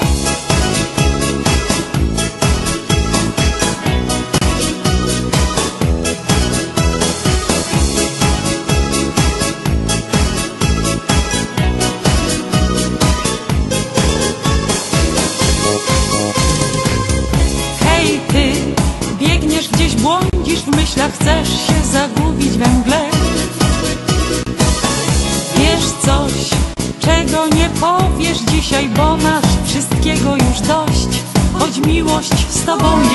Thank miłość z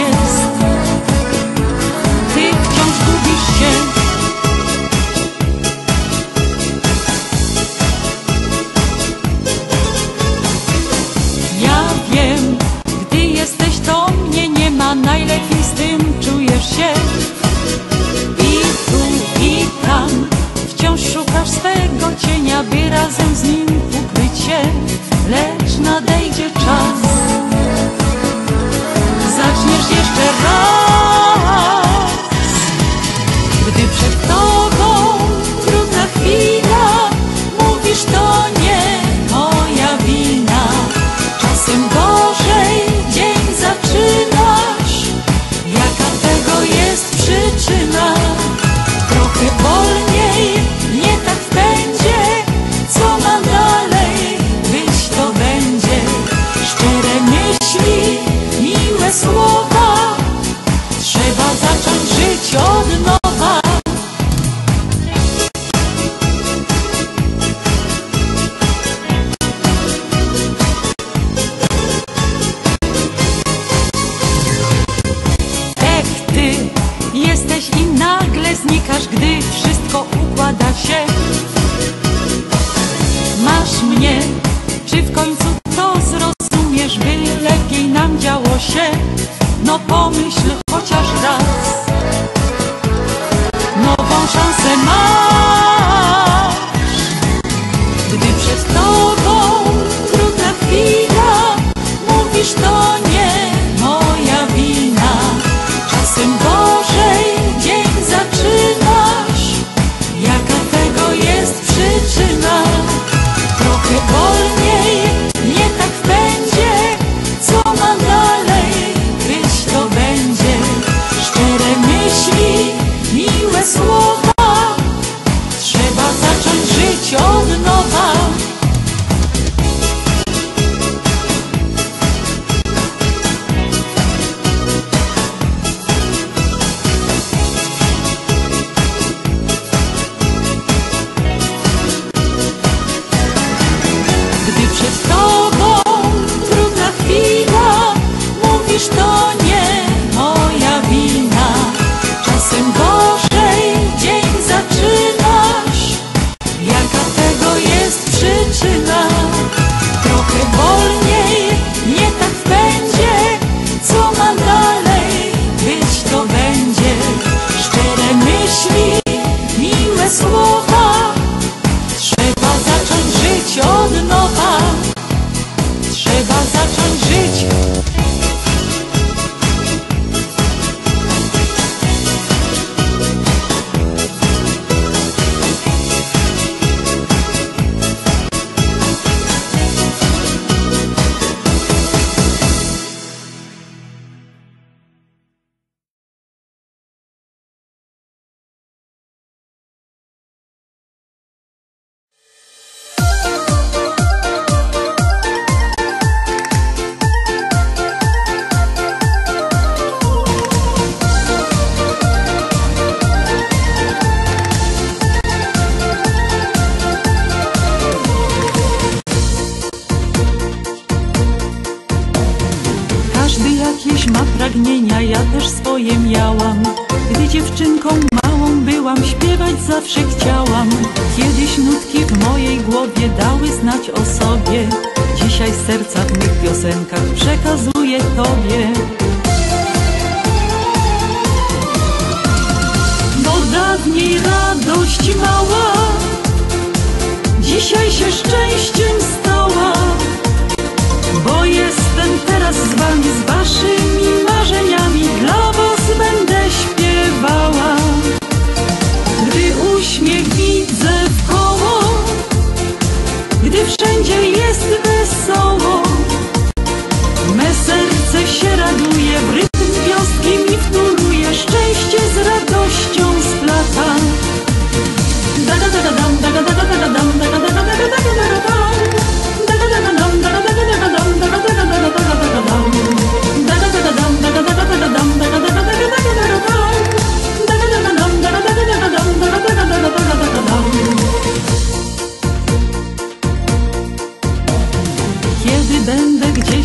Dzisiaj serca w mych piosenkach przekazuję Tobie.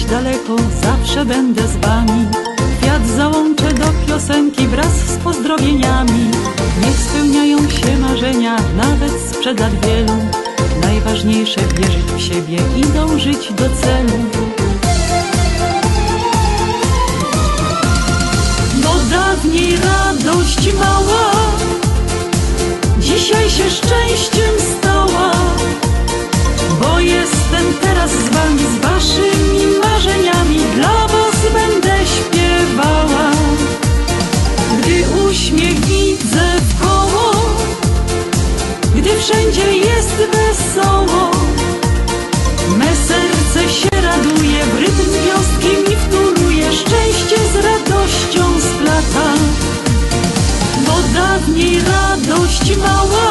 gdzieś daleko, zawsze będę z wami. Kwiat załączę do piosenki wraz z pozdrowieniami. Niech spełniają się marzenia, nawet sprzed lat wielu. Najważniejsze wierzyć w siebie i dążyć do celu. Bo dawniej radość mała, dzisiaj się szczęściem stała. Bo jestem teraz z wami, z waszych uśmiech widzę wkoło, gdy wszędzie jest wesoło. Me serce się raduje, w rytm wioski mi wtóruje, szczęście z radością splata. Bo dawniej radość mała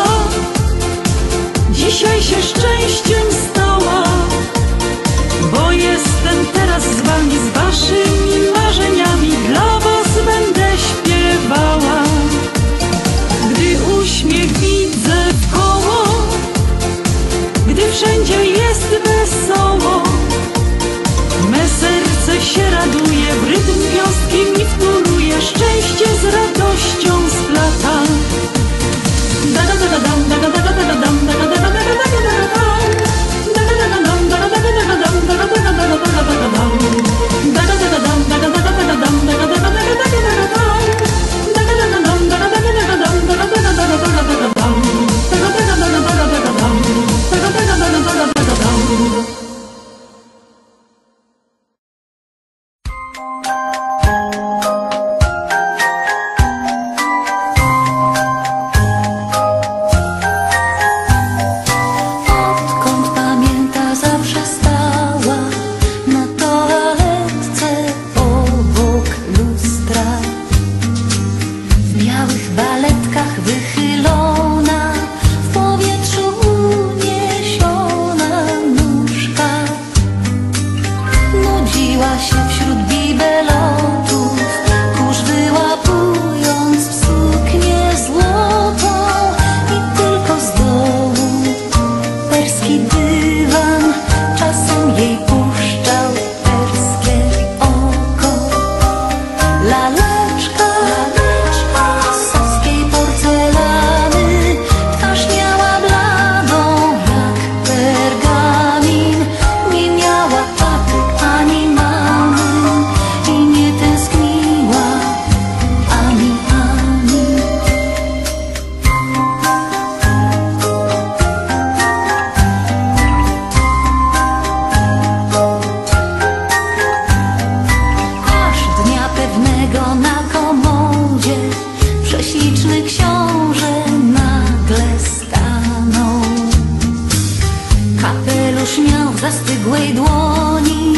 Kapelusz miał w zastygłej dłoni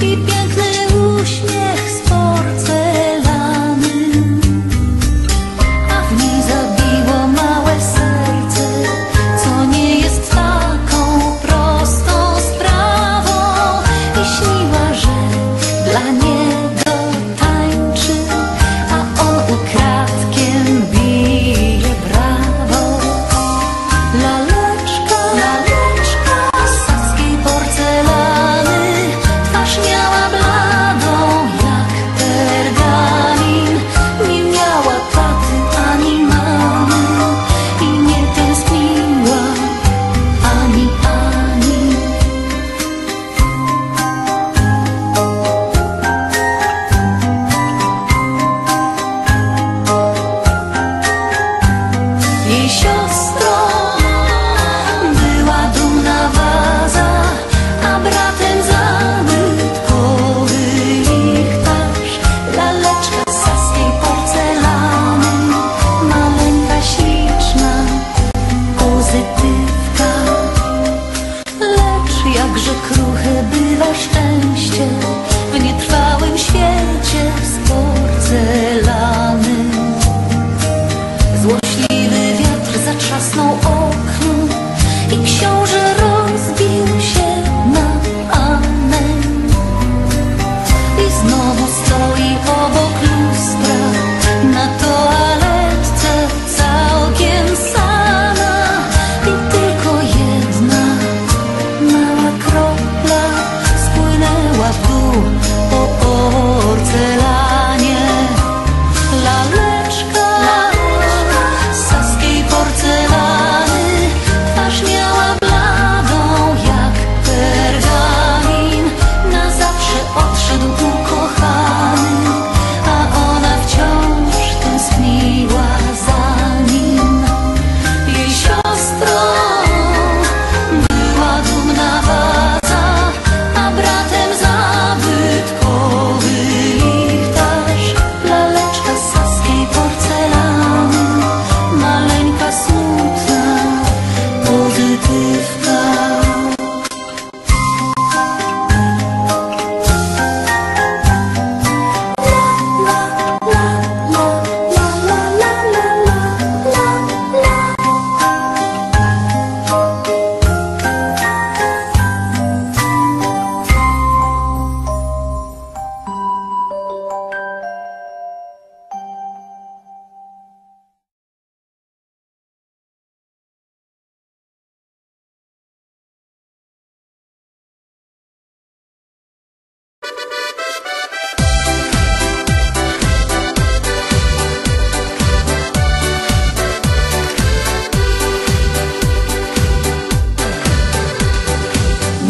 i piękny uśmiech.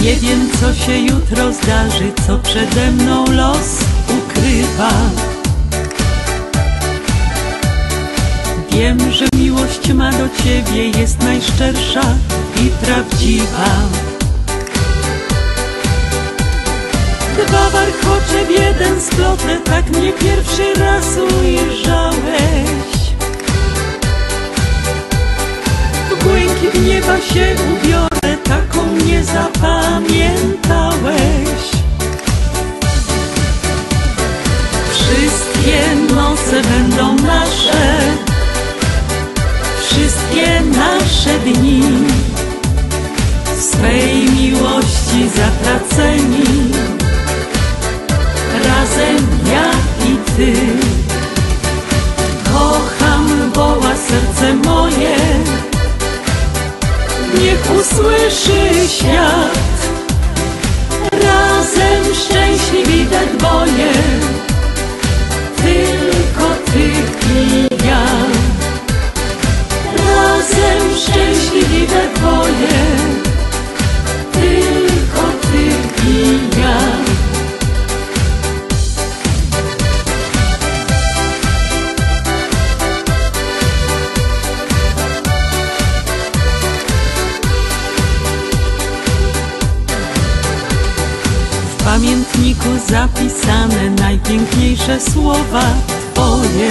Nie wiem co się jutro zdarzy, co przede mną los ukrywa. Wiem, że miłość ma do ciebie jest najszczersza i prawdziwa. Dwa warchocze w jeden splotę, tak mnie pierwszy raz ujrzałeś. W błękit nieba się ubiorę, taką mnie zapamiętałeś. Wszystkie noce będą nasze, wszystkie nasze dni. Pamiętniku zapisane najpiękniejsze słowa Twoje.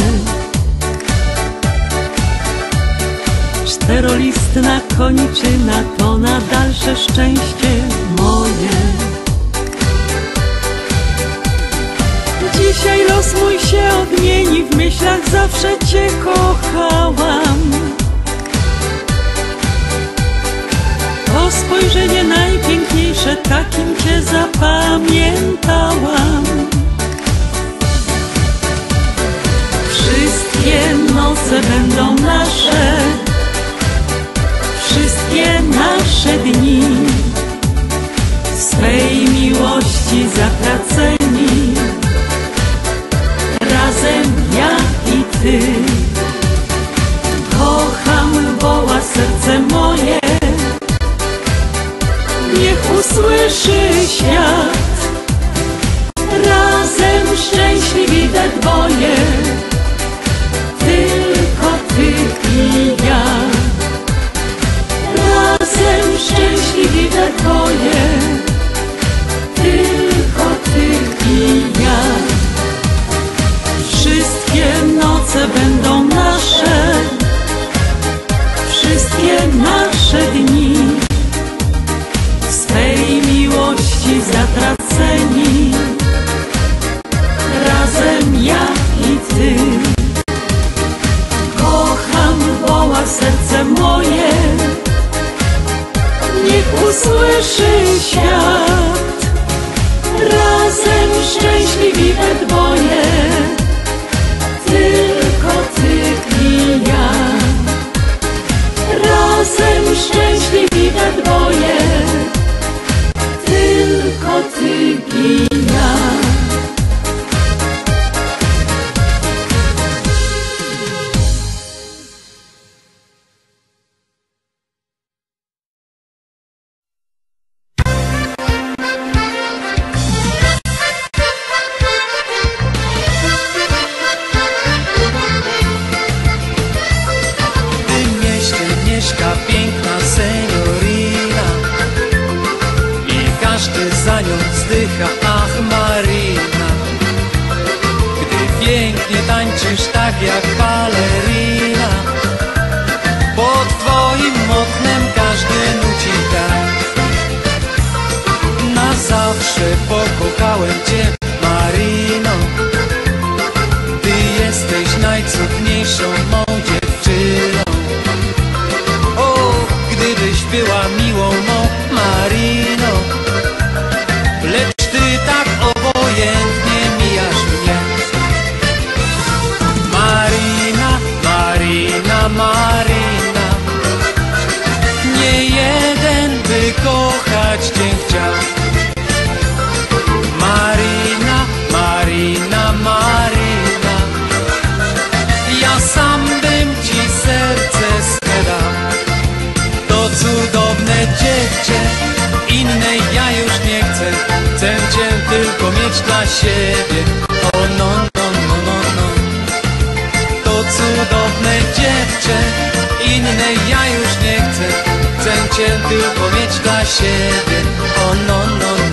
Czterolistna koniczyna to na dalsze szczęście moje. Dzisiaj los mój się odmieni, w myślach zawsze Cię kochałam. To spojrzenie najpiękniejsze, takim Cię zapamiętałam. Wszystkie noce będą nasze, wszystkie nasze dni. Swej miłości zatraceni, razem ja i Ty. Usłyszy świat. Kochałem Cię, Marino Ty jesteś najcudniejszą mą dziewczyną. O, gdybyś była miłą mą Marino Lecz Ty tak obojętnie mijasz mnie. Marina, Marina, Marina Nie jeden by kochać Cię chciał. Chcę cię tylko mieć dla siebie. O no, no, no, no, no. To cudowne dziewczę Innej ja już nie chcę. Chcę cię tylko mieć dla siebie. O no, no, no, no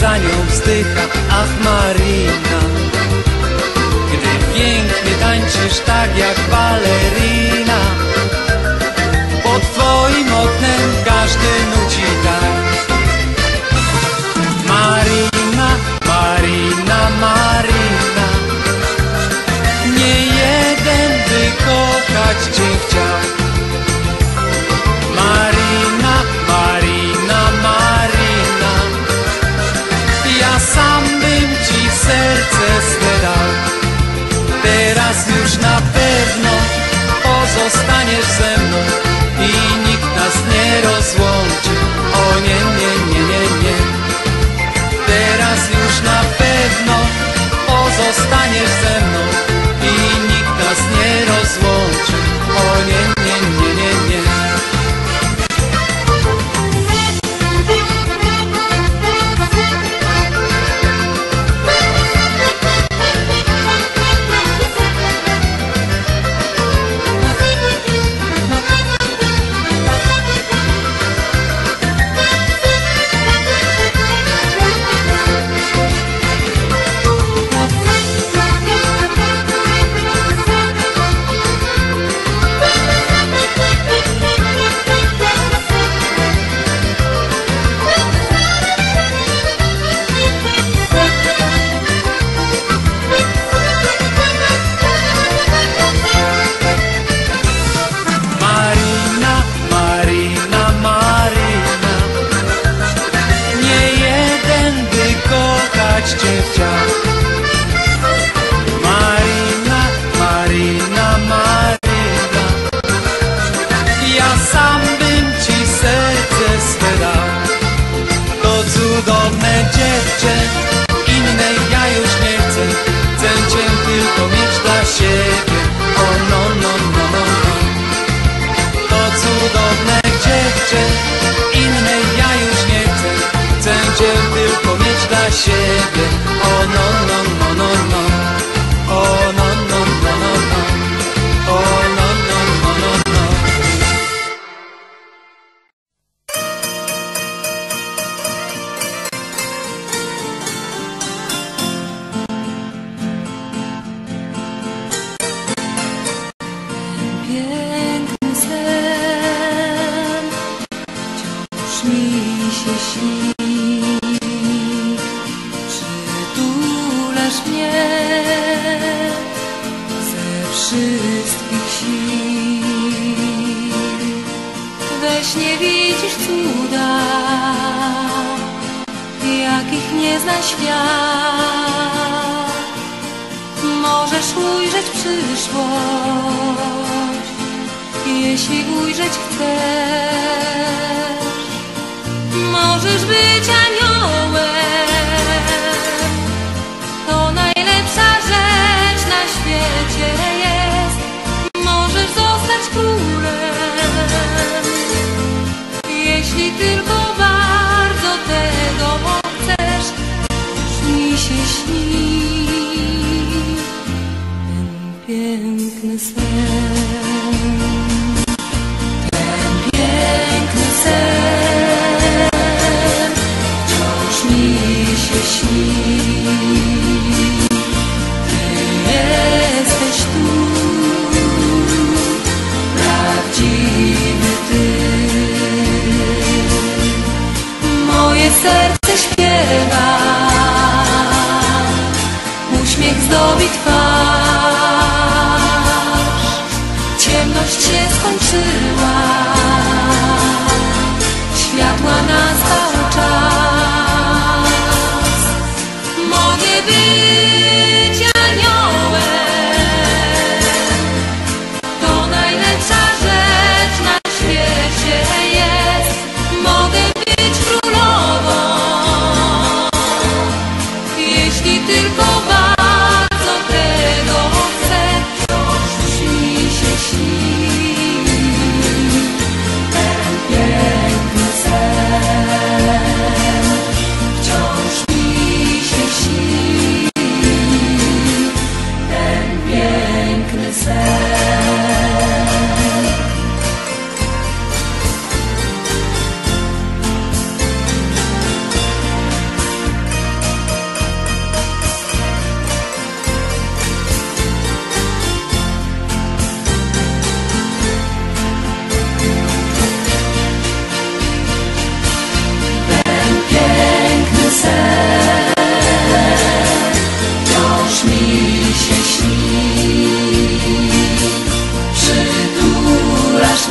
za nią wzdycha, ach Marina. Gdy pięknie tańczysz tak jak balerina pozostaniesz ze mną I nikt nas nie rozłączy. O nie, nie, nie, nie, nie. Teraz już na pewno pozostaniesz ze mną I nikt nas nie rozłączy. O nie, nie, dla siebie. O no, no, jakich nie zna świat. Możesz ujrzeć przyszłość, jeśli ujrzeć chcesz. Możesz być aniołem,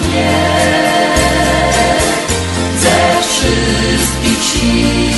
mnie ze wszystkich sił.